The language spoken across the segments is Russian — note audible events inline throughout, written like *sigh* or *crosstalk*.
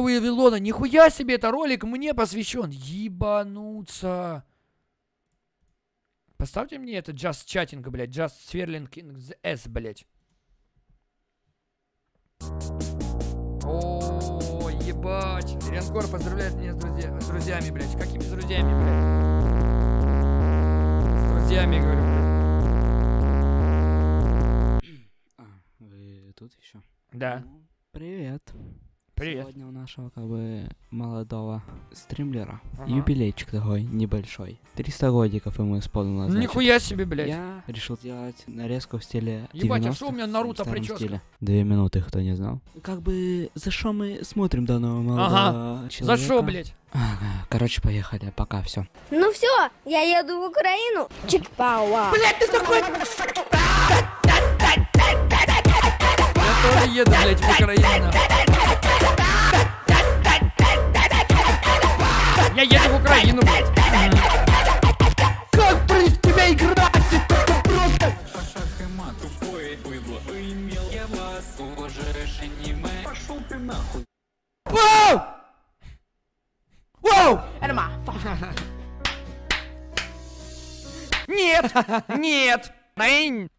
Вавилона, нихуя себе, это ролик мне посвящен. Ебануться. Поставьте мне это Just Chatting, блядь, Just Swirling S, блядь. О, ебать. Ренкор поздравляет меня с, друзья, с друзьями, блядь. Какими друзьями, блядь? С друзьями, говорю. А, вы тут еще? Да. Привет. Привет. Сегодня у нашего как бы молодого стримлера Ага. юбилейчик такой небольшой. 300 годиков ему исполнилось. значит. Нихуя себе, блядь. Я решил сделать нарезку в стиле Ебать, а 90-х, что у меня Наруто прическа? стиле. Две минуты, кто не знал. Как бы, за что мы смотрим данного молодого За человека? что, блядь? Ага, Короче, поехали, пока, все. Ну все, я еду в Украину. Чик-пауа. Я тоже еду, блядь, в Украину. Я еду в Украину, блядь. Как при тебя играть? Это просто... Вау! Вау! *laughs* Нет! Нет! Найн!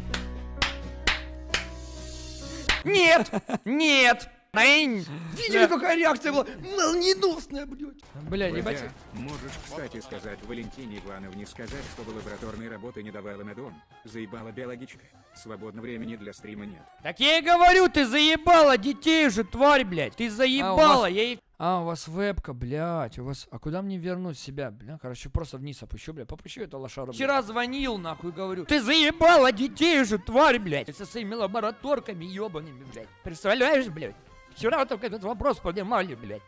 Нет! Нет! Видели, какая реакция была? Молниеносная, блядь! Бля, ебать. Можешь, кстати, сказать Валентине Ивановне сказать, что лабораторной работы не давала на дом. Заебала биологичка. Свободного времени для стрима нет. Так я и говорю, ты заебала детей уже, тварь, блядь. Ты заебала, вас- я ей... А, у вас вебка, блядь, у вас... А куда мне вернуть себя, бля? Короче, просто вниз опущу, бля. Попущу это лошару, Вчера звонил, нахуй, говорю. Ты заебала детей уже, тварь, блядь. Со своими лабораторками ебаными, блядь. Представляешь, блядь? Вчера только этот вопрос поднимали, блядь.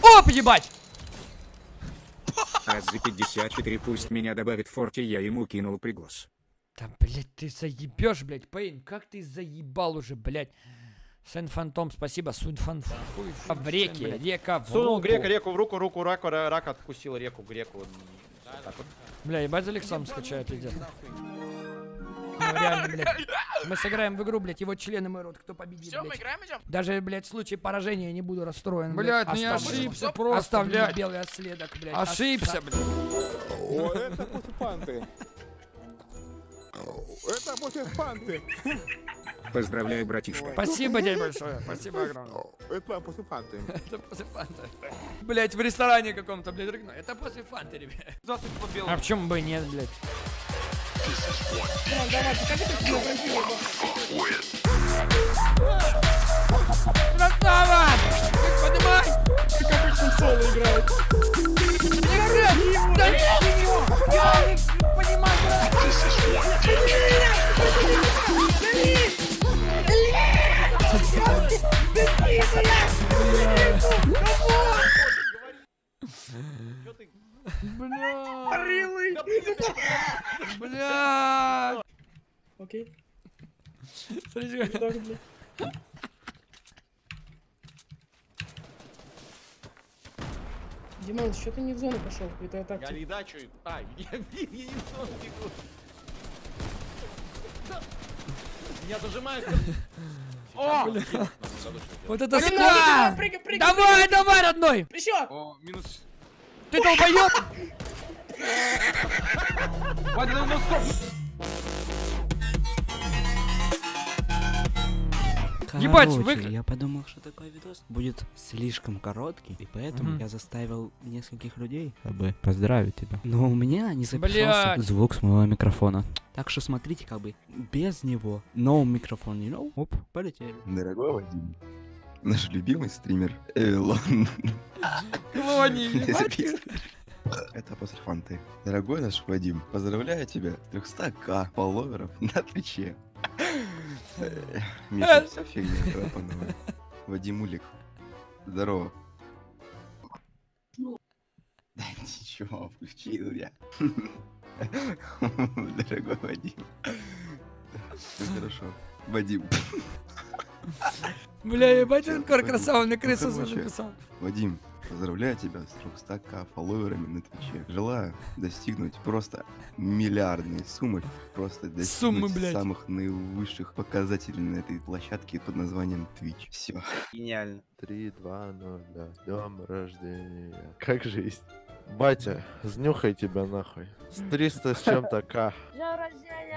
Оп, ебать! А за 54 пусть меня добавит Форти, я ему кинул приглас. Да, блядь, ты заебешь, блядь, Пейн, как ты заебал уже, блядь. Сен Фантом, спасибо, Сун Фан... В реке, река в Сунул руку. грека реку в руку, руку рака, ра- рак откусил реку греку. Так вот. Бля, ебать, Александр скачает, идет. Ну, реально, блядь. *laughs* Мы сыграем в игру, блядь, его члены мой рот, кто победит, Все, мы блядь. играем идем? Даже, блядь, в случае поражения я не буду расстроен, Блядь, ну я Оставлю- ошибся просто, Оставлю блядь. белый оследок, блядь. Ошибся, блядь. О, это после фанты. Это после фанты. Поздравляю, братишка. Спасибо тебе большое, спасибо огромное. Это после фанты. *laughs* Это после фанты. Блять, в ресторане каком-то, блядь, рыгну. Это после фанты, ребят. А в чем бы и нет, блядь? Красава! Бля! Окей. Смотрите, как-. Диман, что ты не в зону пошел? Это я так. Я не дачу. А, *laughs* я я не в сон бегу. Меня зажимают. О! Вот это прыгай, Давай, давай, родной! Прищеп! О, минус. Ты долбоёб! *laughs* Вадя, на носков. Ебать, вы- я подумал, что такой видос будет слишком короткий, и поэтому Мгм. я заставил нескольких людей, как бы, поздравить тебя. Но у меня не записался Блядь. звук с моего микрофона. Так что смотрите, как бы, без него, но микрофон, you know? Оп, полетели. Дорогой Вадим, наш любимый стример Эвелон. Клони, *laughs* Это после фанты. Дорогой наш Вадим, поздравляю тебя с 300к фолловеров *laughs* на Твиче. Э, Миша, вся фигня. Вадим Улик, здорово. Да ничего, включил я. *laughs* Дорогой Вадим. Все хорошо. Вадим. Бля, ебать, он кор Вадим, красава, на крысу записал. Вадим, поздравляю тебя с 300к фолловерами на Твиче. Желаю достигнуть просто миллиардной суммы. Просто достигнуть Суммы, блядь. самых наивысших показателей на этой площадке под названием Twitch. Все. Гениально. 3, 2, 0, да. Днем рождения. Как жизнь? Батя, знюхай тебя нахуй. С 300 с чем-то к.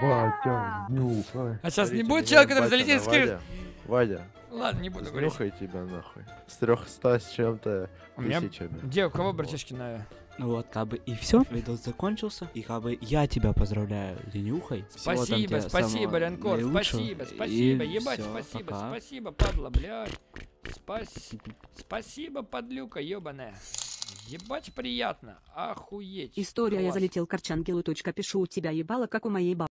Батя, знюхай. А сейчас не будет меня человек, который залетит и скажет, Вадя. Ладно, не буду говорить. знюхай тебя нахуй. С 300 с чем-то У меня- тысячами. Где, у кого братишки на... Ну вот, как бы и все. Видос закончился. И как бы я тебя поздравляю, Ленюхой. Спасибо, спасибо, Рянкор, наилучшего. спасибо, И спасибо, ебать, всё, спасибо, пока. спасибо, падла, блядь. Спас... Спасибо, подлюка, ебаная. Ебать приятно, охуеть. История я Класс. залетел к Арчангелу. точка, Пишу у тебя ебало, как у моей бабы.